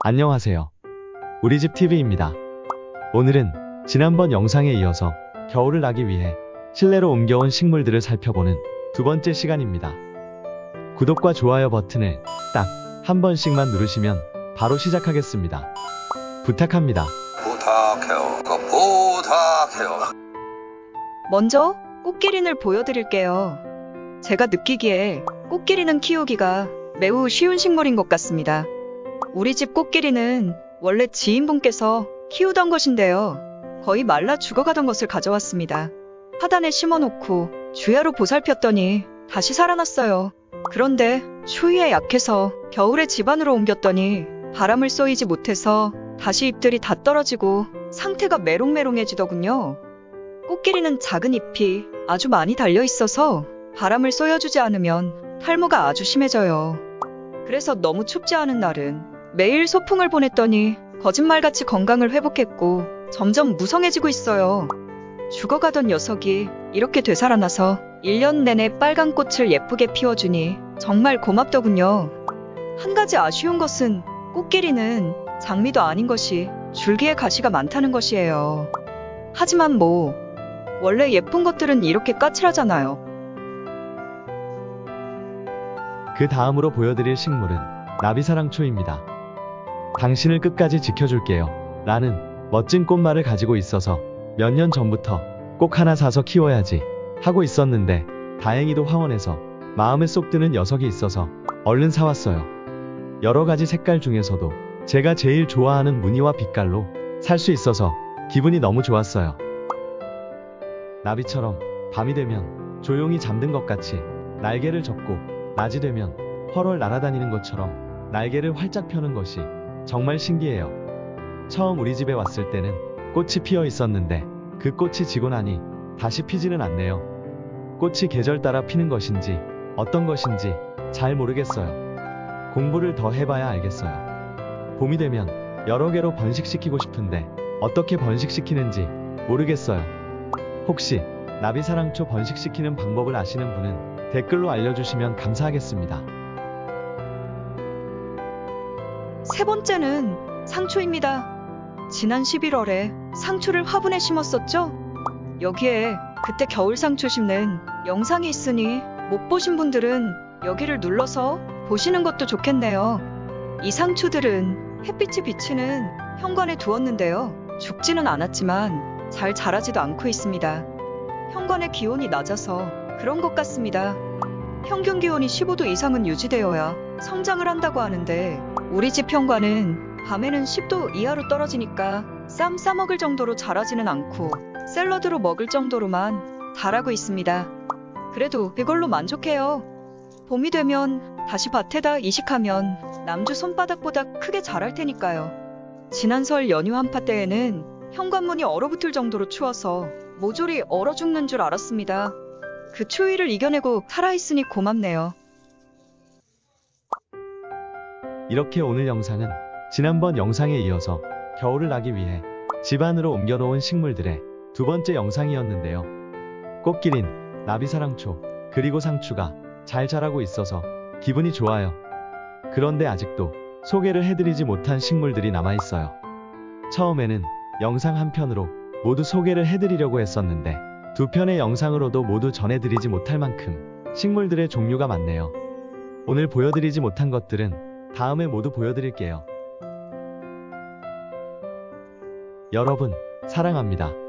안녕하세요. 우리 집 TV입니다. 오늘은 지난번 영상에 이어서 겨울을 나기 위해 실내로 옮겨온 식물들을 살펴보는 두 번째 시간입니다. 구독과 좋아요 버튼을 딱 한 번씩만 누르시면 바로 시작하겠습니다. 부탁합니다. 부탁해요. 그 부탁해요. 먼저 꽃기린을 보여드릴게요. 제가 느끼기에 꽃기린은 키우기가 매우 쉬운 식물인 것 같습니다. 우리 집 꽃기린은 원래 지인분께서 키우던 것인데요. 거의 말라 죽어가던 것을 가져왔습니다. 하단에 심어놓고 주야로 보살폈더니 다시 살아났어요. 그런데 추위에 약해서 겨울에 집 안으로 옮겼더니 바람을 쏘이지 못해서 다시 잎들이 다 떨어지고 상태가 메롱메롱해지더군요. 꽃기리는 작은 잎이 아주 많이 달려 있어서 바람을 쏘여주지 않으면 탈모가 아주 심해져요. 그래서 너무 춥지 않은 날은 매일 소풍을 보냈더니 거짓말같이 건강을 회복했고 점점 무성해지고 있어요. 죽어가던 녀석이 이렇게 되살아나서 1년 내내 빨간 꽃을 예쁘게 피워주니 정말 고맙더군요. 한 가지 아쉬운 것은 꽃기리는 장미도 아닌 것이 줄기에 가시가 많다는 것이에요. 하지만 뭐 원래 예쁜 것들은 이렇게 까칠하잖아요. 그 다음으로 보여드릴 식물은 나비사랑초입니다. 당신을 끝까지 지켜줄게요. 라는 멋진 꽃말을 가지고 있어서 몇 년 전부터 꼭 하나 사서 키워야지 하고 있었는데 다행히도 화원에서 마음에 쏙 드는 녀석이 있어서 얼른 사왔어요. 여러 가지 색깔 중에서도 제가 제일 좋아하는 무늬와 빛깔로 살 수 있어서 기분이 너무 좋았어요. 나비처럼 밤이 되면 조용히 잠든 것 같이 날개를 접고 낮이 되면 헐헐 날아다니는 것처럼 날개를 활짝 펴는 것이 정말 신기해요. 처음 우리 집에 왔을 때는 꽃이 피어 있었는데 그 꽃이 지고 나니 다시 피지는 않네요. 꽃이 계절 따라 피는 것인지 어떤 것인지 잘 모르겠어요. 공부를 더 해봐야 알겠어요. 봄이 되면 여러 개로 번식시키고 싶은데 어떻게 번식시키는지 모르겠어요. 혹시 나비사랑초 번식시키는 방법을 아시는 분은 댓글로 알려주시면 감사하겠습니다. 세 번째는 상초입니다. 지난 11월에 상초를 화분에 심었었죠? 여기에 그때 겨울 상초 심는 영상이 있으니 못 보신 분들은 여기를 눌러서 보시는 것도 좋겠네요. 이 상초들은 햇빛이 비치는 현관에 두었는데요. 죽지는 않았지만 잘 자라지도 않고 있습니다. 현관의 기온이 낮아서 그런 것 같습니다. 평균 기온이 15도 이상은 유지되어야 성장을 한다고 하는데 우리 집 현관은 밤에는 10도 이하로 떨어지니까 쌈 싸먹을 정도로 자라지는 않고 샐러드로 먹을 정도로만 자라고 있습니다. 그래도 이걸로 만족해요. 봄이 되면 다시 밭에다 이식하면 남주 손바닥보다 크게 자랄 테니까요. 지난 설 연휴 한파 때에는 현관문이 얼어붙을 정도로 추워서 모조리 얼어 죽는 줄 알았습니다. 그 추위를 이겨내고 살아있으니 고맙네요. 이렇게 오늘 영상은 지난번 영상에 이어서 겨울을 나기 위해 집 안으로 옮겨놓은 식물들의 두 번째 영상이었는데요. 꽃기린, 나비사랑초, 그리고 상추가 잘 자라고 있어서 기분이 좋아요. 그런데 아직도 소개를 해드리지 못한 식물들이 남아있어요. 처음에는 영상 한 편으로 모두 소개를 해드리려고 했었는데 두 편의 영상으로도 모두 전해드리지 못할 만큼 식물들의 종류가 많네요. 오늘 보여드리지 못한 것들은 다음에 모두 보여드릴게요. 여러분, 사랑합니다.